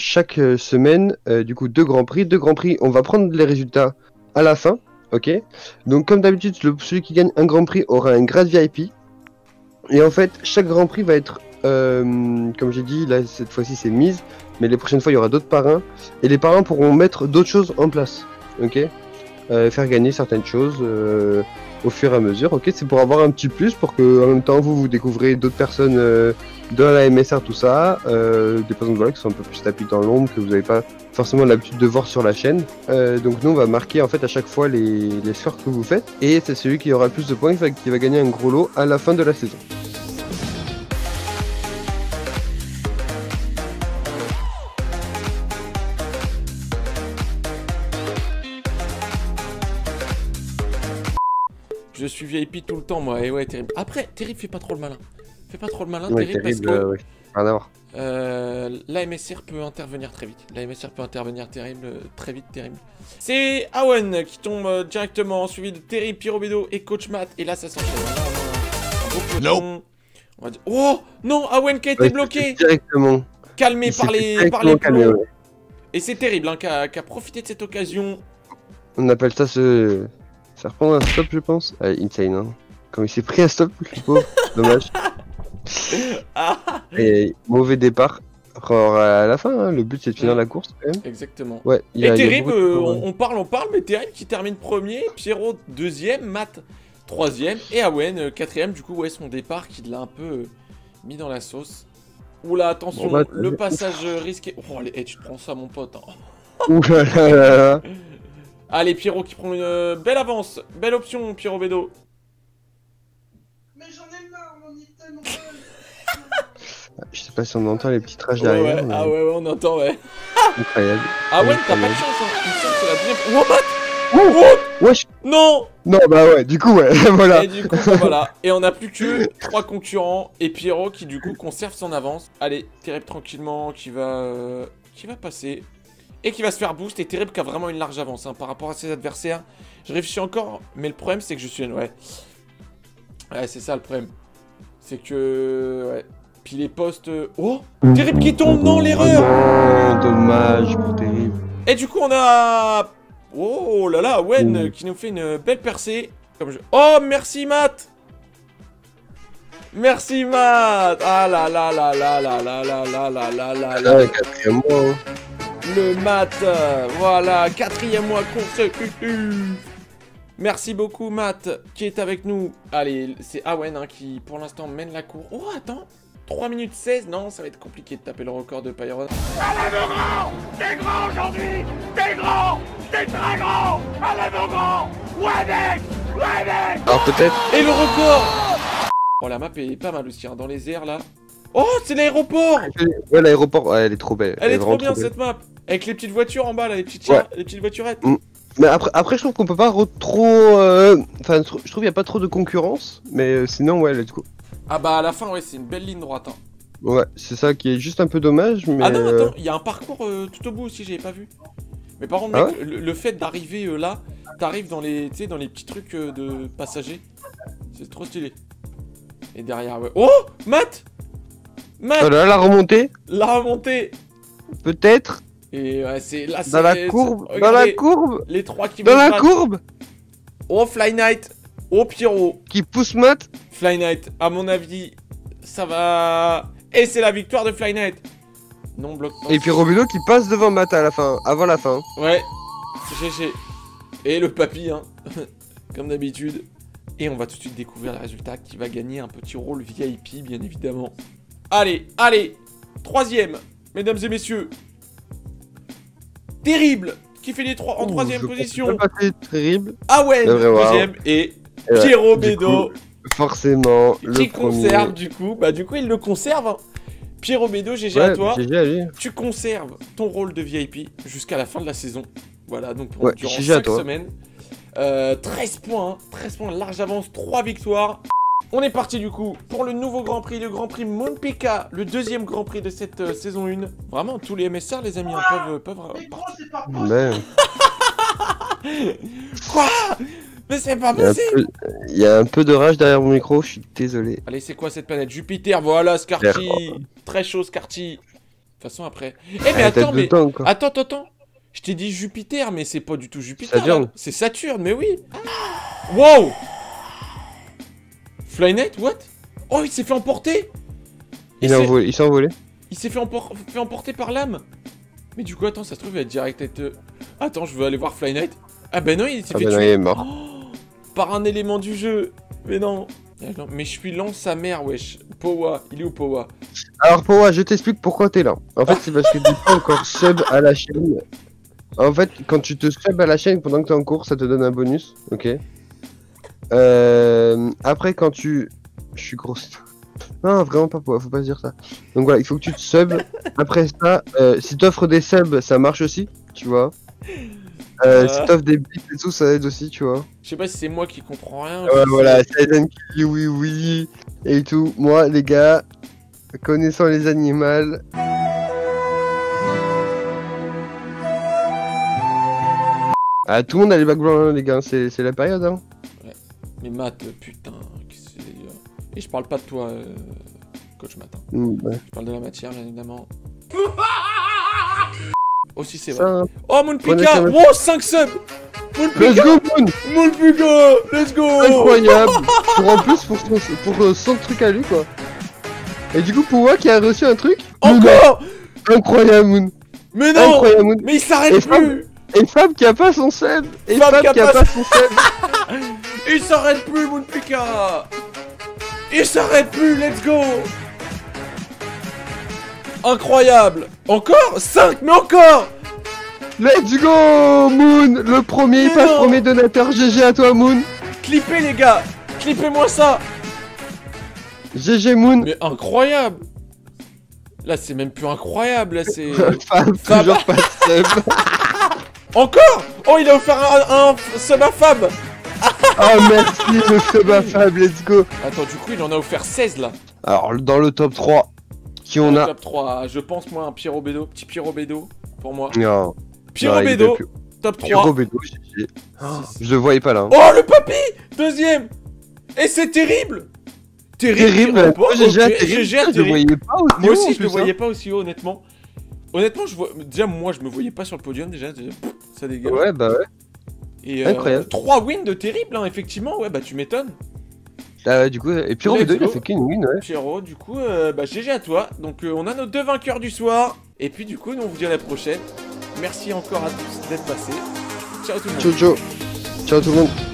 chaque euh, semaine, euh, du coup, deux grands prix. Deux grands prix, on va prendre les résultats à la fin. Ok? Donc, comme d'habitude, celui qui gagne un grand prix aura un grade VIP. Et en fait, chaque grand prix va être, euh, comme j'ai dit, là, cette fois-ci, c'est mise. Mais les prochaines fois, il y aura d'autres parrains. Et les parrains pourront mettre d'autres choses en place. Ok? Faire gagner certaines choses. Au fur et à mesure, ok, c'est pour avoir un petit plus, pour que en même temps vous vous découvrez d'autres personnes euh, de la MSR, tout ça, euh, des personnes voilà, qui sont un peu plus tapis dans l'ombre, que vous n'avez pas forcément l'habitude de voir sur la chaîne. Euh, donc nous on va marquer en fait à chaque fois les, les scores que vous faites, et c'est celui qui aura le plus de points qui va gagner un gros lot à la fin de la saison. Je suis VIP tout le temps, moi. Et ouais, terrible. Après, terrible, fais pas trop le malin. Fais pas trop le malin, Ouais, terrible, terrible, parce que euh, ouais, euh, la MSR peut intervenir très vite. La MSR peut intervenir terrible, euh, très vite, terrible. C'est Awen qui tombe euh, directement, suivi de Terrible, Pyrobedo et Coach Matt. Et là, ça s'enchaîne. Là, on va dire... Oh non, Awen qui a été Ouais, bloqué, Directement. calmé Il par les, par les ouais. Et c'est terrible, hein, qui a, profité de cette occasion. On appelle ça se... Ça reprend un stop, je pense. Ah, insane, hein. Comme il s'est pris un stop, le pauvre. Dommage. Ah, Et mauvais départ. Alors, à la fin, hein, le but c'est de finir la course quand même. exactement. Ouais, il Et a- il y a Terrible, de euh, on, on parle, on parle, mais Terrible qui termine premier, Pierrot deuxième, Matt troisième, et Awen euh, quatrième. Du coup, ouais, son départ qui l'a un peu euh, mis dans la sauce. Oula, attention, Bon, bah, le passage euh, risqué. Oh, allez, eh, tu te prends ça, mon pote. hein. Ouh là là là là. Allez, Pierrot qui prend une euh, belle avance, belle option, Pierrot Bédo. Mais j'en ai marre, mon Nintendo Je sais pas si on entend les petits trash Ouais, derrière. ouais, mais ah ouais, ouais, on entend, ouais. Incroyable. Awen, t'as pas de chance, hein. C'est la deuxième. Oh, Oh Wesh Non Non, bah ouais, du coup, ouais, voilà. Et du coup, bah, voilà. Et on a plus que trois concurrents et Pierrot qui du coup conserve son avance. Allez, Terrible tranquillement qui va euh, qui va passer et qui va se faire boost. Et Terrible qui a vraiment une large avance hein, par rapport à ses adversaires. Je réfléchis encore, mais le problème c'est que je suis ouais. Ouais, c'est ça le problème. C'est que ouais. Puis les postes. euh, Oh Terrible qui tombe Non, l'erreur dommage pour terrible. Et du coup, on a. Oh là là, Wen Mm. qui nous fait une belle percée. Comme je... Oh, merci Matt Merci Matt Ah là là là là là là là là là là là là Là, hein. Le Matt euh, Voilà, quatrième mois consécutif Merci beaucoup Matt qui est avec nous. Allez, c'est Awen hein, qui pour l'instant mène la cour. Oh attends 3 minutes 16 Non, ça va être compliqué de taper le record de Pyron. Allez mon grand T'es grand aujourd'hui T'es grand T'es très grand Allez mon grand Ouais mec Ouais mec Alors peut-être. Et le record Oh la map est pas mal aussi, hein, dans les airs là. Oh c'est l'aéroport Ouais, l'aéroport, ouais, elle est trop belle. Elle est trop bien belle. cette map Avec les petites voitures en bas là, les petites, Ouais. les petites voiturettes. Mais après, après, je trouve qu'on peut pas trop. euh, Enfin, je trouve qu'il y a pas trop de concurrence. Mais euh, sinon, ouais, let's go. Ah bah à la fin ouais c'est une belle ligne droite. hein. Ouais, c'est ça qui est juste un peu dommage. Mais. Ah non euh, attends, il y a un parcours euh, tout au bout aussi, j'avais pas vu. Mais par contre Ah mec, le, le fait d'arriver euh, là, t'arrives dans les, tu sais, dans les petits trucs euh, de passagers. C'est trop stylé. Et derrière ouais. Oh Matt Matt Voilà, la remontée, La remontée peut-être. Et ouais, c'est là Dans la courbe. Dans la courbe. Les trois qui Dans la courbe. Oh Fly Knight Oh Pyro Qui pousse Matt. Fly Knight, à mon avis, ça va... Et c'est la victoire de Fly Knight Non bloc. Et puis Robido qui passe devant Matt à la fin. Avant la fin. Ouais, GG. Et le papy, hein, comme d'habitude. Et on va tout de suite découvrir le résultat qui va gagner un petit rôle VIP, bien évidemment. Allez, allez Troisième, mesdames et messieurs. Terrible Qui fait les trois en Ouh, troisième position. terrible. Awen, Devrait voir. deuxième. Et Et ouais, Pierrot du Bédo. Forcément, le qui premier. conserve du coup. Bah du coup il le conserve. hein. Pierrot Bédo, GG à Ouais, toi. GG à lui. Tu conserves ton rôle de VIP jusqu'à la fin de la saison. Voilà, donc pour, Ouais, durant GG à 5 toi. semaines. Euh, 13 points, hein, 13 points, large avance, 3 victoires. On est parti du coup pour le nouveau Grand Prix, le Grand Prix Monpika, le deuxième Grand Prix de cette euh, saison 1. Vraiment, tous les MSR, les amis, hein, peuvent, peuvent euh, Mais c'est pas Ben, Quoi? Mais c'est pas il y a un possible peu- il y a un peu de rage derrière mon micro, je suis désolé. Allez, c'est quoi cette planète? Jupiter, voilà Scarty Très chaud Scarty façon, après. Eh, mais Ah, t'as attends, mais. temps. Attends, attends, attends. Je t'ai dit Jupiter, mais c'est pas du tout Jupiter. C'est Saturne, mais oui. Wow Flynet, what? Oh, il s'est fait emporter Il s'est- envolé- il s'est fait, empor- fait emporter par l'âme. Mais du coup, attends, ça se trouve, il va être direct être... euh, Attends, je veux aller voir Flynet. Ah ben non, il s'est Ah fait bah non, il tuer est mort. Oh, par un élément du jeu. Mais non. Mais je suis lent sa mère, wesh. Powa, il est où Powa? Alors moi, je t'explique pourquoi t'es là. En fait, c'est parce que t'es pas encore sub à la chaîne. En fait, quand tu te sub à la chaîne pendant que t'es en cours, ça te donne un bonus, ok? Euh, Après, quand tu... Je suis grosse. Non, vraiment pas, faut pas se dire ça. Donc voilà, il faut que tu te sub. Après ça, euh, si t'offres des subs, ça marche aussi, tu vois. Euh, Ah. Si t'offres des bits et tout, ça aide aussi, tu vois. Je sais pas si c'est moi qui comprends rien. ou Ouais, voilà, c'est- Silent qui oui, oui, et tout. Moi, les gars, connaissant les animaux. Ah, tout le monde a les blancs, hein, les gars, c'est la période, hein. Mais Matt, euh, putain, qu'est-ce que c'est dur. Et je parle pas de toi, euh, coach Matt. hein. Mm, ouais. Je parle de la matière, bien évidemment. Aussi, c'est vrai. Oh, Moon Prenez Pika quand même- Wow, 5 subs Moon Let's go, Moon Moon Pika Let's go Incroyable Pour en plus, pour, son, pour euh, son truc à lui, quoi. Et du coup, Powa qui a reçu un truc Encore Incroyable, Moon Mais non Incroyable, Moon Mais il s'arrête plus Et Fab qui a pas son sub Et Fab Fab, qui a qui a pas pas son sub Il s'arrête plus, Moon Pika Il s'arrête plus, let's go. Incroyable. Encore 5, mais encore. Let's go, Moon. Le premier, Mais pas non. premier donateur, GG à toi, Moon. Clippez, les gars. Clippez-moi ça. GG, Moon. Mais incroyable. Là, c'est même plus incroyable, là, c'est... Fab, Fab. toujours pas de sub. Encore? Oh, il a offert un, un sub à Fab Ah, merci, le sub Fab, let's go Attends, du coup, il en a offert 16, là. Alors, dans le top 3, qui on a... Top 3, je pense, moi, un Pierrot Bédo. Petit Pierrot Bédo, pour moi. Non, Pierrot Bédo, top 3. Pierrot Bédo, GG. Six. Je le voyais pas là. hein. Oh, le papy Deuxième Et c'est terrible Terrible, moi, je le voyais pas aussi Moi haut, aussi, je le voyais hein. pas aussi haut, honnêtement. Honnêtement, je vois... déjà, moi, je me voyais pas sur le podium, déjà. Ça dégage. Ouais, bah ouais. Et, incroyable. 3 wins de terrible, hein, effectivement. Ouais, bah, tu m'étonnes. Ah, du coup, et Pierrot il a fait qu'une win, ouais. Pierrot, du coup, euh, bah, GG à toi. Donc, euh, on a nos deux vainqueurs du soir. Et puis, du coup, nous, on vous dit à la prochaine. Merci encore à tous d'être passés. Ciao tout le monde. Ciao, ciao. Ciao tout le monde.